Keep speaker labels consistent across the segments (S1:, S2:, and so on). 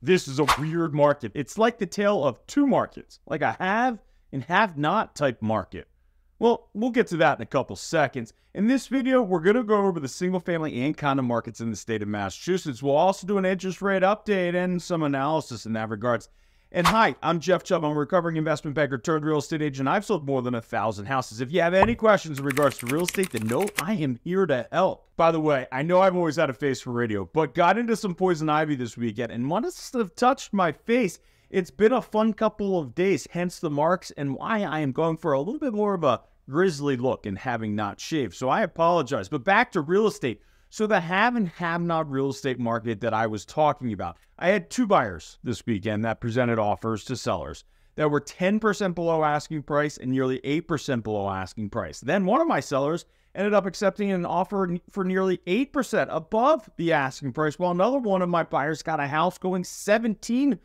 S1: This is a weird market. It's like the tale of two markets, like a have and have not type market. Well, we'll get to that in a couple seconds. In this video, we're going to go over the single family and condo markets in the state of Massachusetts. We'll also do an interest rate update and some analysis in that regards. And hi, I'm Jeff Chubb. I'm a recovering investment banker turned real estate agent. I've sold more than a thousand houses. If you have any questions in regards to real estate, then know I am here to help. By the way, I know I've always had a face for radio, but got into some poison ivy this weekend and must have touched my face. It's been a fun couple of days, hence the marks and why I am going for a little bit more of a grizzly look and having not shaved. So I apologize. But back to real estate. So the have and have not real estate market that I was talking about, I had two buyers this weekend that presented offers to sellers that were 10% below asking price and nearly 8% below asking price. Then one of my sellers ended up accepting an offer for nearly 8% above the asking price, while another one of my buyers got a house going 17%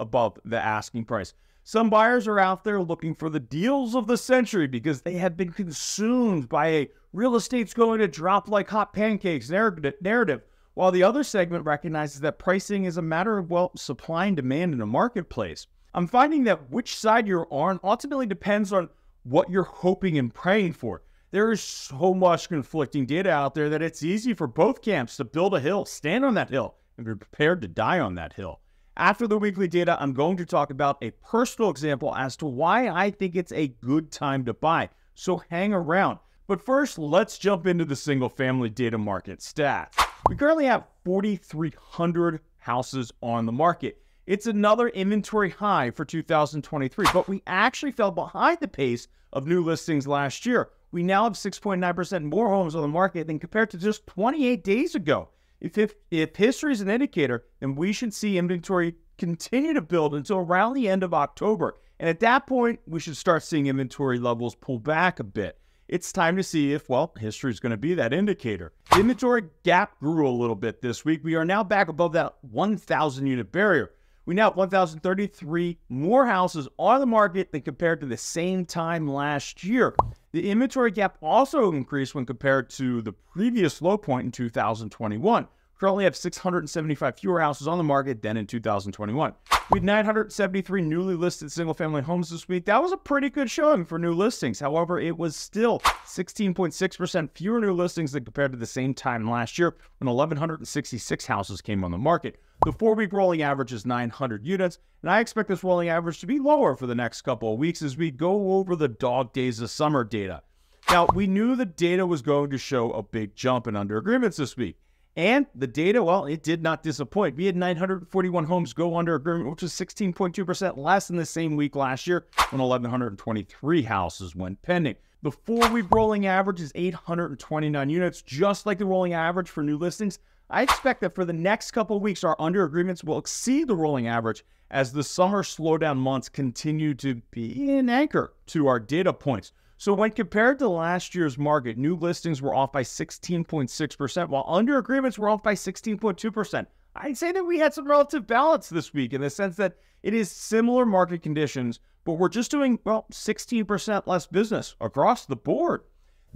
S1: above the asking price. Some buyers are out there looking for the deals of the century because they have been consumed by a real estate's going to drop like hot pancakes narrative, while the other segment recognizes that pricing is a matter of, well, supply and demand in a marketplace. I'm finding that which side you're on ultimately depends on what you're hoping and praying for. There is so much conflicting data out there that it's easy for both camps to build a hill, stand on that hill, and be prepared to die on that hill. After the weekly data, I'm going to talk about a personal example as to why I think it's a good time to buy. So hang around. But first, let's jump into the single family data market stats. We currently have 4,300 houses on the market. It's another inventory high for 2023, but we actually fell behind the pace of new listings last year. We now have 6.9% more homes on the market than compared to just 28 days ago. If, if, if history is an indicator, then we should see inventory continue to build until around the end of October. And at that point, we should start seeing inventory levels pull back a bit. It's time to see if, well, history is going to be that indicator. The inventory gap grew a little bit this week. We are now back above that 1,000 unit barrier. We now have 1,033 more houses on the market than compared to the same time last year. The inventory gap also increased when compared to the previous low point in 2021. Currently have 675 fewer houses on the market than in 2021. We had 973 newly listed single family homes this week. That was a pretty good showing for new listings. However, it was still 16.6% fewer new listings than compared to the same time last year when 1,166 houses came on the market. The four week rolling average is 900 units, and I expect this rolling average to be lower for the next couple of weeks as we go over the dog days of summer data. Now, we knew the data was going to show a big jump in under agreements this week. And the data, well, it did not disappoint. We had 941 homes go under agreement, which was 16.2% less than the same week last year when 1,123 houses went pending. The four week rolling average is 829 units, just like the rolling average for new listings. I expect that for the next couple weeks, our under agreements will exceed the rolling average as the summer slowdown months continue to be an anchor to our data points. So when compared to last year's market, new listings were off by 16.6%, while under agreements were off by 16.2%. I'd say that we had some relative balance this week in the sense that it is similar market conditions, but we're just doing, well, 16% less business across the board.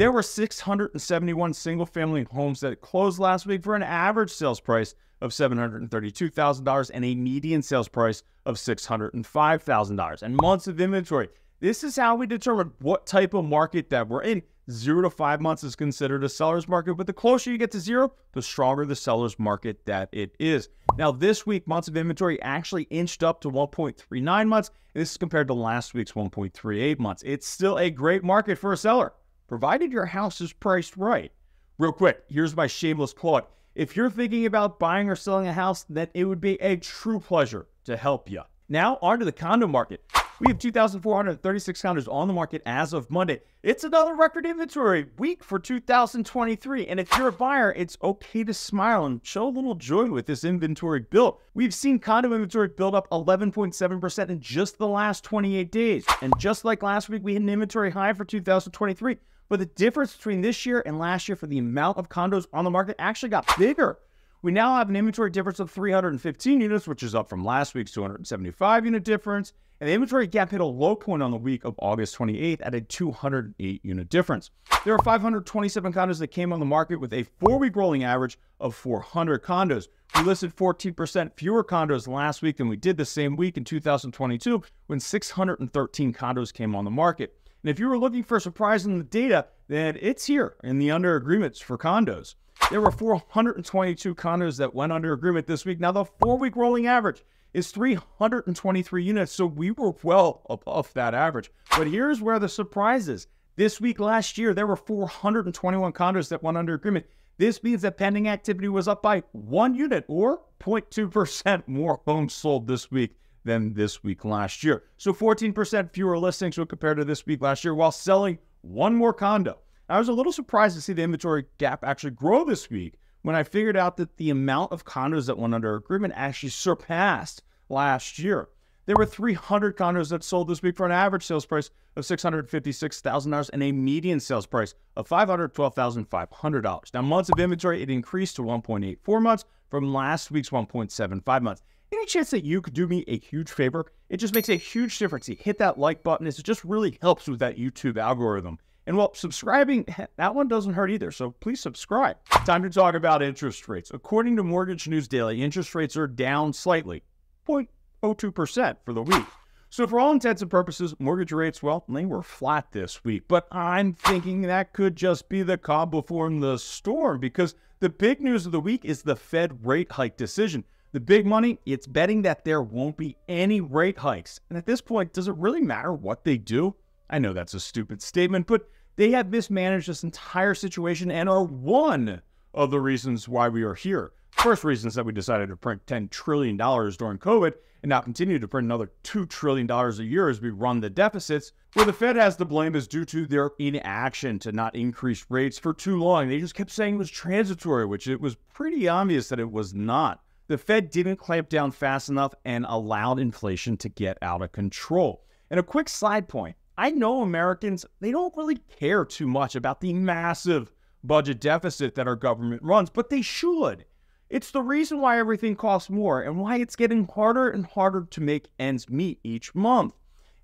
S1: There were 671 single family homes that closed last week for an average sales price of $732,000 and a median sales price of $605,000 and months of inventory. This is how we determine what type of market that we're in. Zero to five months is considered a seller's market, but the closer you get to zero, the stronger the seller's market that it is. Now, this week, months of inventory actually inched up to 1.39 months. This is compared to last week's 1.38 months. It's still a great market for a seller, provided your house is priced right. Real quick, here's my shameless plug. If you're thinking about buying or selling a house, then it would be a true pleasure to help you. Now, on to the condo market. We have 2,436 condos on the market as of Monday. It's another record inventory week for 2023. And if you're a buyer, it's okay to smile and show a little joy with this inventory build. We've seen condo inventory build up 11.7% in just the last 28 days. And just like last week, we hit an inventory high for 2023. But the difference between this year and last year for the amount of condos on the market actually got bigger. We now have an inventory difference of 315 units, which is up from last week's 275 unit difference. And the inventory gap hit a low point on the week of August 28th at a 208 unit difference. There are 527 condos that came on the market with a four week rolling average of 400 condos. We listed 14% fewer condos last week than we did the same week in 2022 when 613 condos came on the market. And if you were looking for a surprise in the data, then it's here in the under agreements for condos. There were 422 condos that went under agreement this week. Now, the four week rolling average is 323 units, so we were well above that average. But here's where the surprise is. This week last year, there were 421 condos that went under agreement. This means that pending activity was up by one unit or 0.2% more homes sold this week than this week last year. So 14% fewer listings when compared to this week last year while selling one more condo. I was a little surprised to see the inventory gap actually grow this week when I figured out that the amount of condos that went under agreement actually surpassed last year. There were 300 condos that sold this week for an average sales price of $656,000 and a median sales price of $512,500. Now, months of inventory, it increased to 1.84 months from last week's 1.75 months. Any chance that you could do me a huge favor? It just makes a huge difference. You hit that like button. It just really helps with that YouTube algorithm. And well, subscribing, that one doesn't hurt either. So please subscribe. Time to talk about interest rates. According to Mortgage News Daily, interest rates are down slightly, 0.02% for the week. So, for all intents and purposes, mortgage rates, well, they were flat this week. But I'm thinking that could just be the calm before the storm because the big news of the week is the Fed rate hike decision. The big money, it's betting that there won't be any rate hikes. And at this point, does it really matter what they do? I know that's a stupid statement, but they have mismanaged this entire situation and are one of the reasons why we are here. First reason is that we decided to print $10 trillion during COVID and now continue to print another $2 trillion a year as we run the deficits. Where the Fed has the blame is due to their inaction to not increase rates for too long. They just kept saying it was transitory, which it was pretty obvious that it was not. The Fed didn't clamp down fast enough and allowed inflation to get out of control. And a quick side point I know Americans, they don't really care too much about the massive budget deficit that our government runs, but they should. It's the reason why everything costs more and why it's getting harder and harder to make ends meet each month.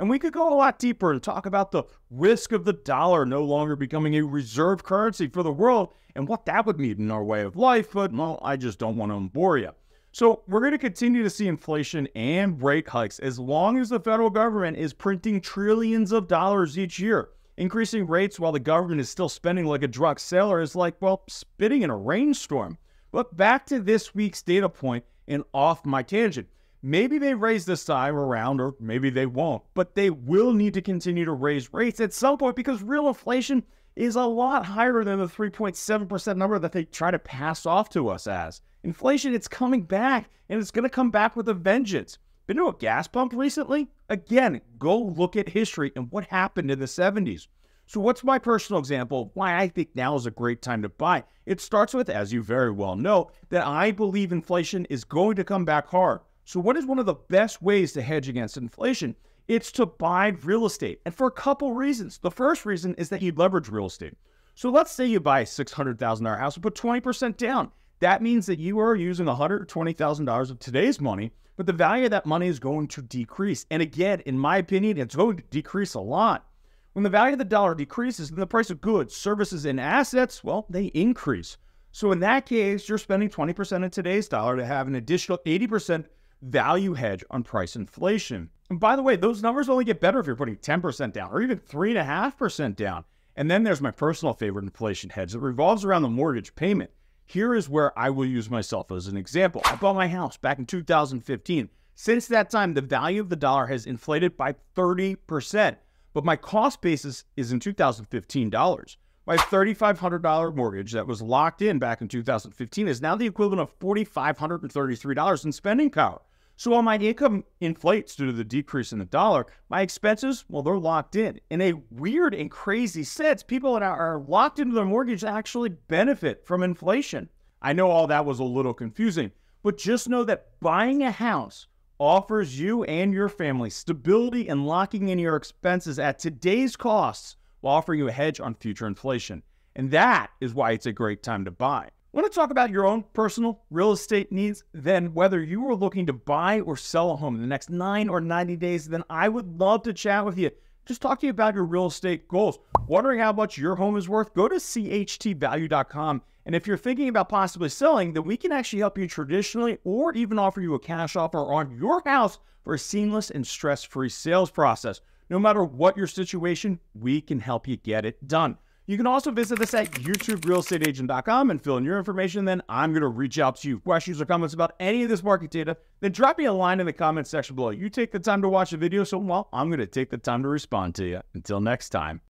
S1: And we could go a lot deeper and talk about the risk of the dollar no longer becoming a reserve currency for the world and what that would mean in our way of life, but well, I just don't want to bore you. So, we're going to continue to see inflation and rate hikes as long as the federal government is printing trillions of dollars each year. Increasing rates while the government is still spending like a drunk sailor is like, well, spitting in a rainstorm. But back to this week's data point and off my tangent. Maybe they raise this time around, or maybe they won't, but they will need to continue to raise rates at some point because real inflation is a lot higher than the 3.7% number that they try to pass off to us as. Inflation, it's coming back, and it's going to come back with a vengeance. Been to a gas pump recently? Again, go look at history and what happened in the 70s. So, what's my personal example of why I think now is a great time to buy? It starts with, as you very well know, that I believe inflation is going to come back hard. So, what is one of the best ways to hedge against inflation? It's to buy real estate. And for a couple reasons. The first reason is that you leverage real estate. So, let's say you buy a $600,000 house and put 20% down. That means that you are using $120,000 of today's money, but the value of that money is going to decrease. And again, in my opinion, it's going to decrease a lot. When the value of the dollar decreases, then the price of goods, services, and assets, well, they increase. So in that case, you're spending 20% of today's dollar to have an additional 80% value hedge on price inflation. And by the way, those numbers only get better if you're putting 10% down or even 3.5% down. And then there's my personal favorite inflation hedge that revolves around the mortgage payment. Here is where I will use myself as an example. I bought my house back in 2015. Since that time, the value of the dollar has inflated by 30% but my cost basis is in 2015 dollars. My $3,500 mortgage that was locked in back in 2015 is now the equivalent of $4,533 in spending power. So while my income inflates due to the decrease in the dollar, my expenses, well, they're locked in. In a weird and crazy sense, people that are locked into their mortgage actually benefit from inflation. I know all that was a little confusing, but just know that buying a house offers you and your family stability and locking in your expenses at today's costs while offering you a hedge on future inflation. And that is why it's a great time to buy. Want to talk about your own personal real estate needs? Then, whether you are looking to buy or sell a home in the next nine or 90 days, then I would love to chat with you. just talk to you about your real estate goals. Wondering how much your home is worth? Go to CHTvalue.com. And if you're thinking about possibly selling, then we can actually help you traditionally or even offer you a cash offer on your house for a seamless and stress free sales process. No matter what your situation, we can help you get it done. You can also visit us at youtuberealestateagent.com and fill in your information. Then I'm going to reach out to you. Questions or comments about any of this market data, then drop me a line in the comment section below. You take the time to watch the video, so well, I'm going to take the time to respond to you. Until next time.